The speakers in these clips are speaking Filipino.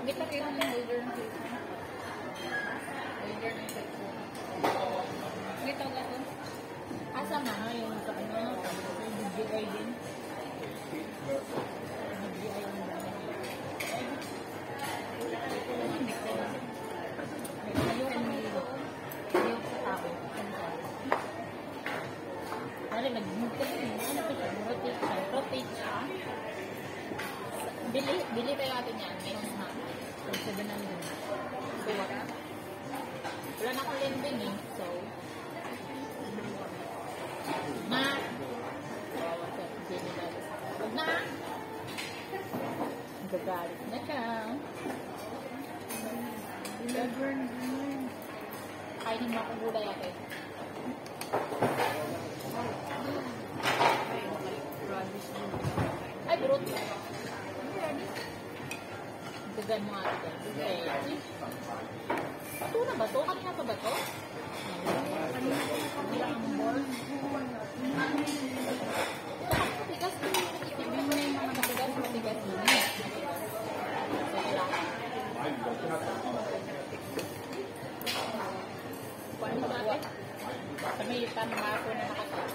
Ka. Pakita mo yung holder ng cellphone. Holder ng cellphone. Pakita ko ako. Asa na yung sa ano, DJI din. DJI Bili, bili tayo natin yan. Na. Kung sa ganun din. So, wala. Wala na akong lending eh. So, Ma! Huwag na! Gagalit na siya. Lavern. Kainin mo akong gulay ate. Ay, burot. Gagan mo ate. Okay. Ito na ba to? Kanina pa ba to? Kanina pa kanila ang board. Matigas din. Tignan mo na yung mga matigas. Matigas din. So, kailangan. Paano ba ate? Sa may tama ako na nakatapos.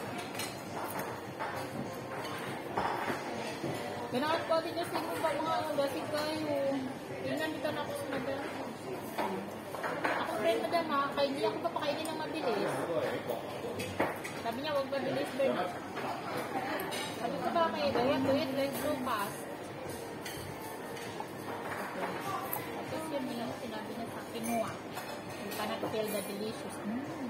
Ganaat ko din yung singo pa mga lasing kayo. Tingnan dito na ako sa madam. Ako friend madam ha, kaya hindi ako papakainin ng mabilis. Sabi niya, huwag mabilis Bernard. Sabi ko ba do it, do it, let's go fast. Tapos yun, yun, sinabi niya sa akin, mo ah. You cannot feel the delicious. Mmm,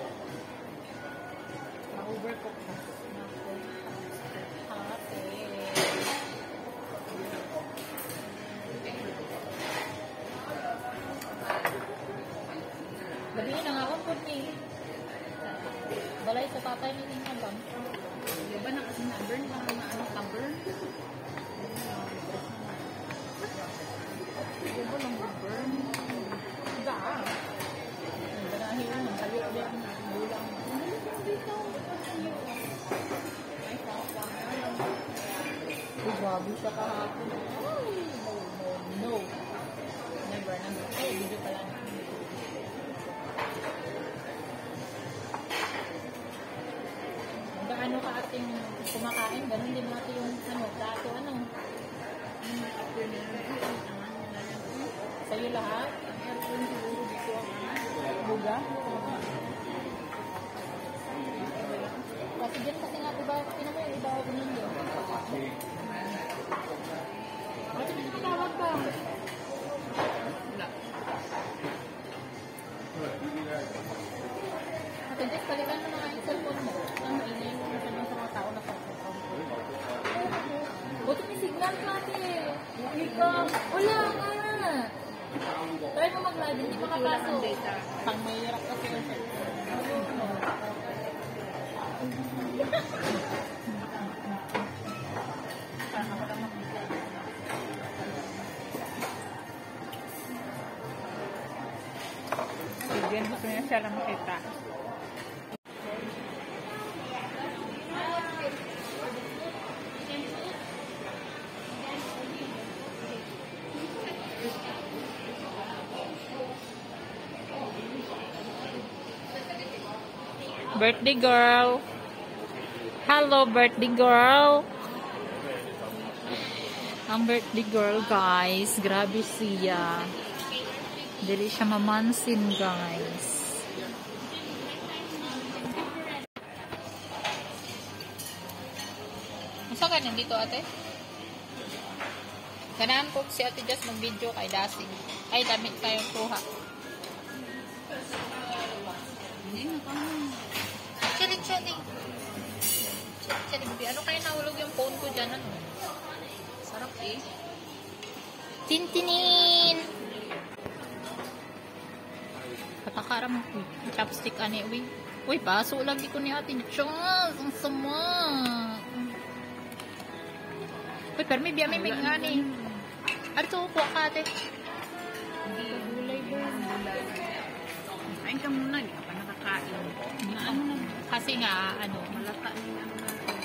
Na-overcook na. Gabi na ako ni. Balay sa tatay ni Ninyo Di ba na kasi na-burn? Parang na-ano ka-burn? Grabe siya kahapon. Ay, no, no, no. Never, never. Ay, video pala. Kung gaano ka ating kumakain, ganun din natin yung ano, plato, ano. Sa'yo lahat? Buga? Kasi dyan kasi nga, diba, mo yung iba ako ninyo. Bakit hindi Jess, palitan mo na yung cellphone mo. Ang ingay mo na sabihin sa mga tao na cellphone may signal ka, ate. Ka. Wala nga. Try mo hindi makapasok. Pang mahirap kasi yung cellphone. Bigyan gusto niya siya lang makita. Birthday girl. Hello, birthday girl. Ang birthday girl, guys. Grabe siya. Dili siya mamansin, guys. Masa ka nandito ate? Ganahan po si ate Jess mag-video kay Dasing. Ay, damit kayong kuha. Chili, chili. Chili, baby. Ano kaya nahulog yung phone ko dyan? Ano? Sarap eh. Tintinin! Patakaram ko. Chopstick ani, uy. Uy, baso lagi ko ni ate Chos. Ang sama. Uy, pero may biyami may nga ni. Ano to po ka ate? Gulay ba? Kain ka muna, hindi ka pa nakakain. Naan mo lang. Kasi nga, ano, Malata na ano natin.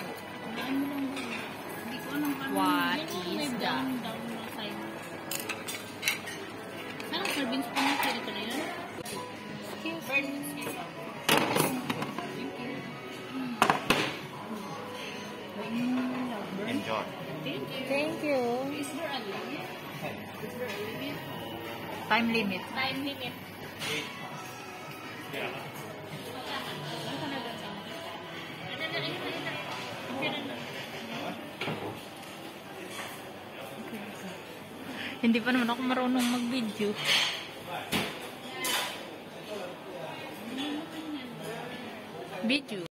Naan mo lang ba? Hindi ko alam ano. What Yan, is that? na. Anong servings pa Time limit. Time limit. Hindi pa naman ako marunong mag-video. Video. Happy